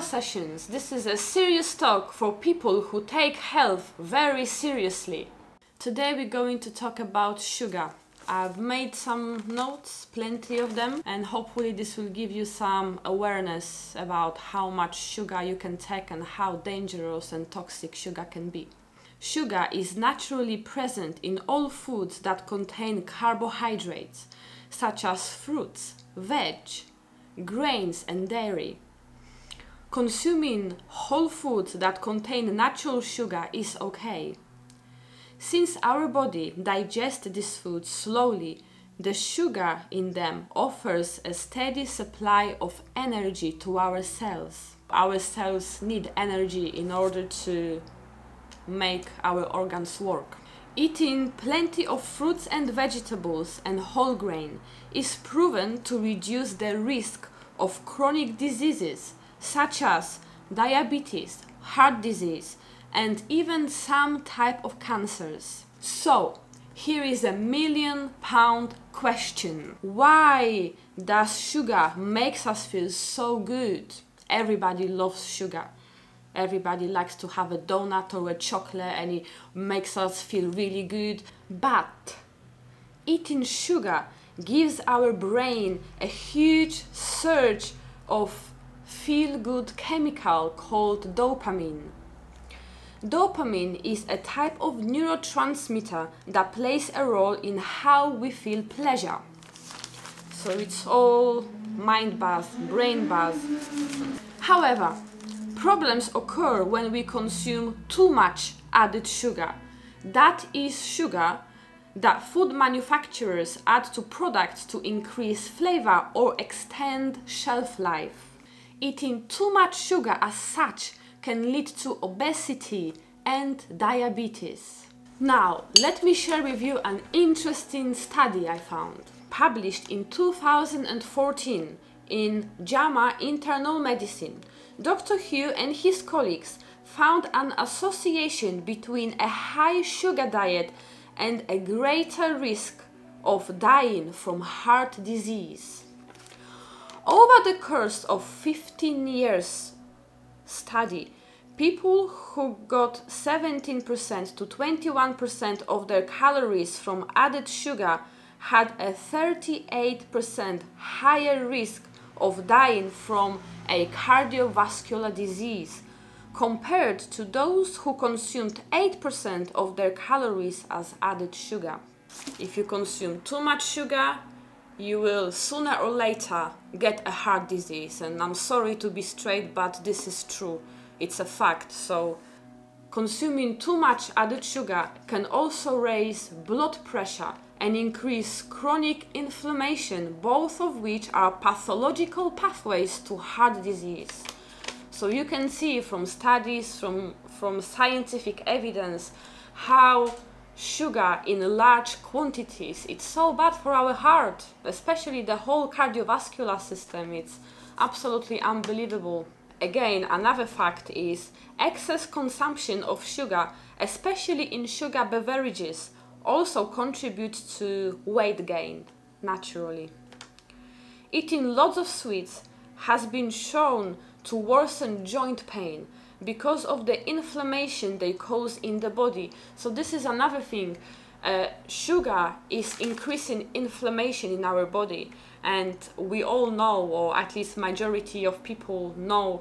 Sessions. This is a serious talk for people who take health very seriously. Today we're going to talk about sugar. I've made some notes, plenty of them, and hopefully this will give you some awareness about how much sugar you can take and how dangerous and toxic sugar can be. Sugar is naturally present in all foods that contain carbohydrates, such as fruits, veg, grains, and dairy. Consuming whole foods that contain natural sugar is okay. Since our body digests these foods slowly, the sugar in them offers a steady supply of energy to our cells. Our cells need energy in order to make our organs work. Eating plenty of fruits and vegetables and whole grain is proven to reduce the risk of chronic diseases such as diabetes, heart disease, and even some type of cancers. So, here is a million pound question. Why does sugar makes us feel so good? Everybody loves sugar. Everybody likes to have a donut or a chocolate and it makes us feel really good. But eating sugar gives our brain a huge surge of feel good chemical called dopamine. Dopamine is a type of neurotransmitter that plays a role in how we feel pleasure. So it's all mind buzz, brain buzz. However, problems occur when we consume too much added sugar. That is sugar that food manufacturers add to products to increase flavor or extend shelf life. Eating too much sugar as such can lead to obesity and diabetes. Now, let me share with you an interesting study I found. Published in 2014 in JAMA Internal Medicine, Dr. Hu and his colleagues found an association between a high sugar diet and a greater risk of dying from heart disease. Over the course of 15 years study, people who got 17% to 21% of their calories from added sugar had a 38% higher risk of dying from a cardiovascular disease compared to those who consumed 8% of their calories as added sugar. If you consume too much sugar, you will sooner or later get a heart disease. And I'm sorry to be straight, but this is true. It's a fact. So, consuming too much added sugar can also raise blood pressure and increase chronic inflammation, both of which are pathological pathways to heart disease. So you can see from studies, from, from scientific evidence, how sugar in large quantities, it's so bad for our heart, especially the whole cardiovascular system. It's absolutely unbelievable. Again, another fact is excess consumption of sugar, especially in sugar beverages, also contributes to weight gain naturally. Eating lots of sweets has been shown to worsen joint pain because of the inflammation they cause in the body. So this is another thing. Uh, sugar is increasing inflammation in our body and we all know or at least majority of people know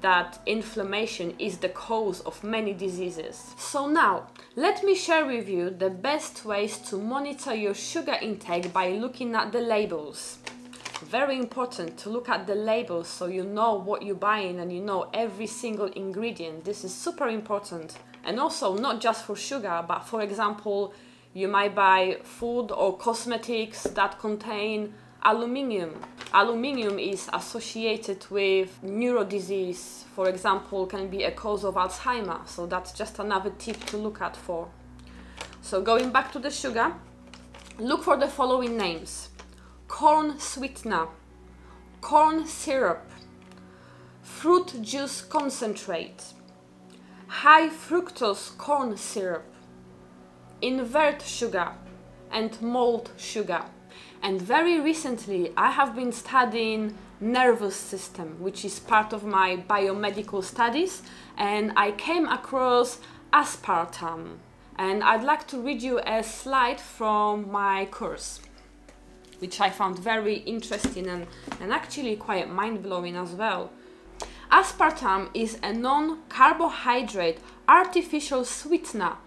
that inflammation is the cause of many diseases. So now, let me share with you the best ways to monitor your sugar intake by looking at the labels very important to look at the labels so you know what you're buying and you know every single ingredient. This is super important. And also, not just for sugar, but for example, you might buy food or cosmetics that contain aluminium. Aluminium is associated with neuro disease, for example, can be a cause of Alzheimer. So that's just another tip to look at for. So going back to the sugar, look for the following names corn sweetener, corn syrup, fruit juice concentrate, high fructose corn syrup, invert sugar, and malt sugar. And very recently, I have been studying nervous system, which is part of my biomedical studies, and I came across aspartame. And I'd like to read you a slide from my course, which I found very interesting and, and actually quite mind blowing as well. Aspartame is a non carbohydrate artificial sweetener,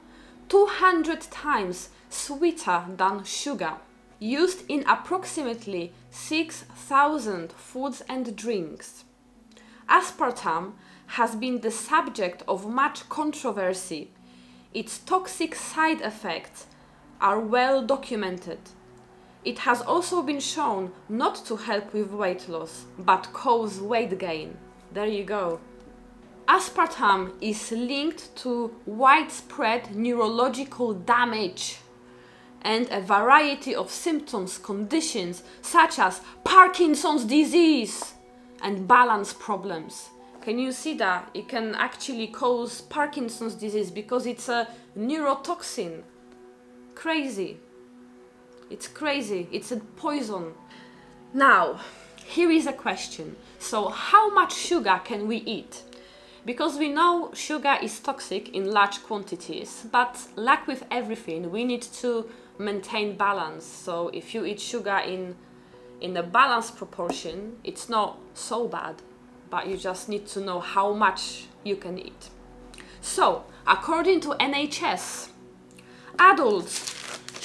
200 times sweeter than sugar, used in approximately 6,000 foods and drinks. Aspartame has been the subject of much controversy. Its toxic side effects are well documented. It has also been shown not to help with weight loss, but cause weight gain. There you go. Aspartame is linked to widespread neurological damage and a variety of symptoms, conditions such as Parkinson's disease and balance problems. Can you see that? It can actually cause Parkinson's disease because it's a neurotoxin. Crazy. It's crazy. It's a poison. Now, here is a question. So, how much sugar can we eat? Because we know sugar is toxic in large quantities, but like with everything, we need to maintain balance. So, if you eat sugar in in a balanced proportion, it's not so bad, but you just need to know how much you can eat. So, according to NHS, adults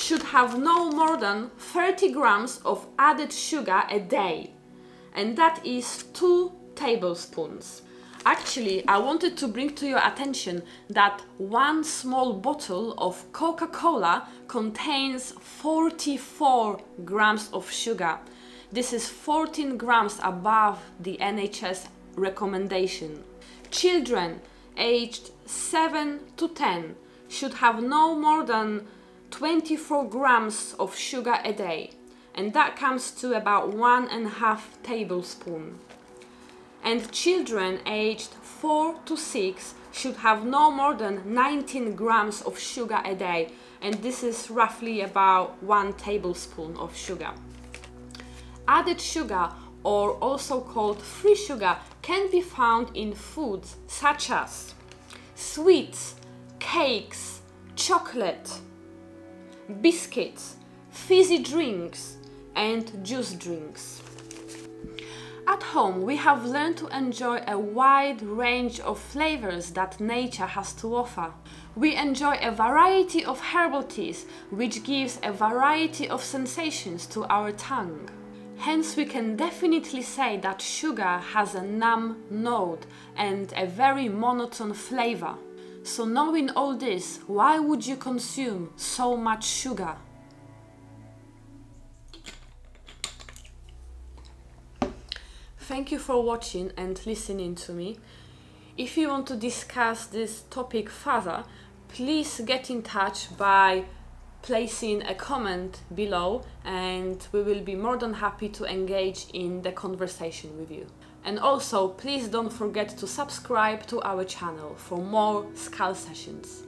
should have no more than 30 grams of added sugar a day, and that is 2 tablespoons. Actually, I wanted to bring to your attention that one small bottle of Coca Cola contains 44 grams of sugar. This is 14 grams above the NHS recommendation. Children aged 7 to 10 should have no more than 24 grams of sugar a day, and that comes to about one and a half tablespoon. And children aged 4 to 6 should have no more than 19 grams of sugar a day, and this is roughly about one tablespoon of sugar. Added sugar, or also called free sugar, can be found in foods such as sweets, cakes, chocolate, biscuits, fizzy drinks, and juice drinks. At home, we have learned to enjoy a wide range of flavors that nature has to offer. We enjoy a variety of herbal teas, which gives a variety of sensations to our tongue. Hence, we can definitely say that sugar has a numb note and a very monotone flavor. So, knowing all this, why would you consume so much sugar? Thank you for watching and listening to me. If you want to discuss this topic further, please get in touch by placing a comment below and we will be more than happy to engage in the conversation with you. And also, please don't forget to subscribe to our channel for more Skull sessions.